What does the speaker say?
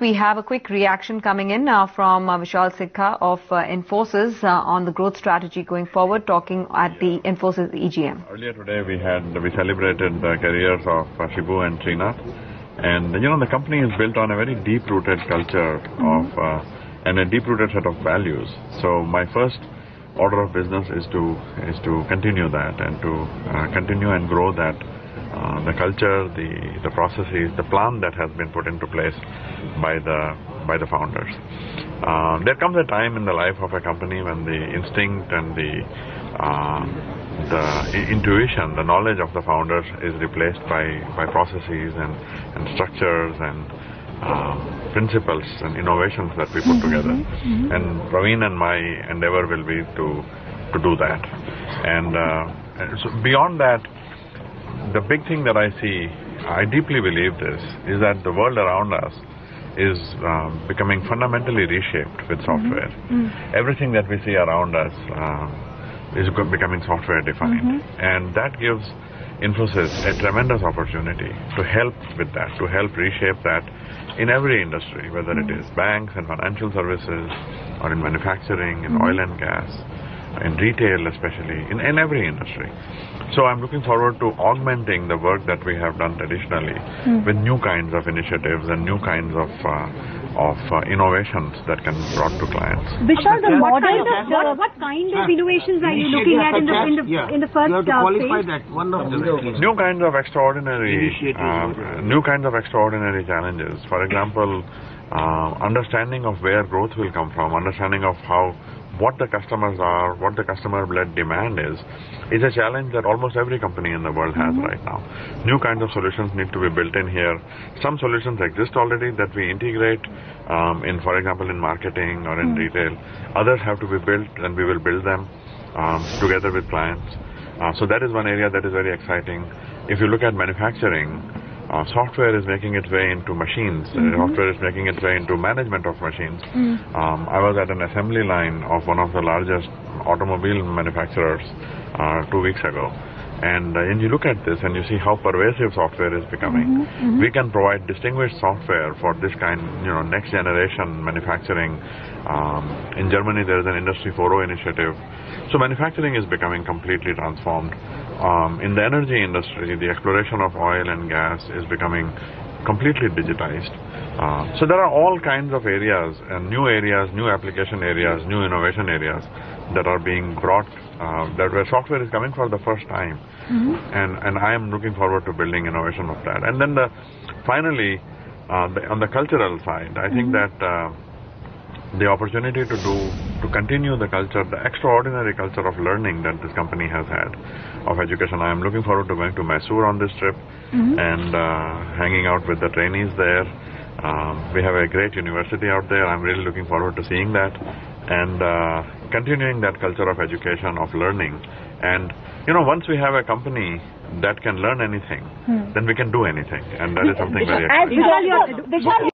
we have a quick reaction coming in uh, from uh, Vishal Sikka of uh, Infosys uh, on the growth strategy going forward, talking at the Infosys EGM. Earlier today, we had we celebrated the careers of uh, Shibu and Srinath, and you know the company is built on a very deep-rooted culture of uh, and a deep-rooted set of values. So my first order of business is to is to continue that and to uh, continue and grow that uh, the culture, the the processes, the plan that has been put into place by the by the founders. Uh, there comes a time in the life of a company when the instinct and the uh, the intuition, the knowledge of the founders is replaced by by processes and and structures and um, principles and innovations that we put together. And Pravin and my endeavor will be to to do that. And, uh, and so beyond that, the big thing that I see, I deeply believe this, is that the world around us is um, becoming fundamentally reshaped with mm-hmm. software. Mm. Everything that we see around us uh, is becoming software defined, mm-hmm. and that gives Infosys a tremendous opportunity to help with that, to help reshape that in every industry, whether it mm. is banks and financial services, or in manufacturing, in mm-hmm. oil and gas, in retail especially, in, in every industry. So I'm looking forward to augmenting the work that we have done traditionally with new kinds of initiatives and new kinds of uh, of uh, innovations that can be brought to clients. Vishal, the What model kind of- what, what kind of innovations are you looking at in the in the Yeah. in the first You have to uh, qualify phase? that, one of them at least. New kinds of extraordinary, Initiatives um, new kinds of extraordinary challenges. For example, uh, understanding of where growth will come from, understanding of how what the customers are, what the customer-led demand is, is a challenge that almost every company in the world has right now. New kinds of solutions need to be built in here. Some solutions exist already that we integrate um, in, for example, in marketing or in retail. Others have to be built, and we will build them um, together with clients. Uh, so that is one area that is very exciting. If you look at manufacturing, uh, software is making its way into machines. Uh, software is making its way into management of machines. Um, I was at an assembly line of one of the largest automobile manufacturers uh, two weeks ago. And uh, when you look at this and you see how pervasive software is becoming, we can provide distinguished software for this kind, you know, next generation manufacturing. Um, in Germany, there is an Industry 4.0 initiative. So manufacturing is becoming completely transformed. Um, in the energy industry, the exploration of oil and gas is becoming completely digitized. Uh, so there are all kinds of areas and new areas, new application areas, new innovation areas that are being brought, uh, that where software is coming for the first time. And, and I am looking forward to building innovation of that. And then the, finally, uh, the, on the cultural side, I think that uh, the opportunity to do to continue the culture, the extraordinary culture of learning that this company has had of education. I am looking forward to going to Mysore on this trip and uh, hanging out with the trainees there. Um, we have a great university out there. I'm really looking forward to seeing that and uh, continuing that culture of education, of learning. And you know, once we have a company that can learn anything, then we can do anything, and that is something very As exciting. Vishal, you're, Vishal,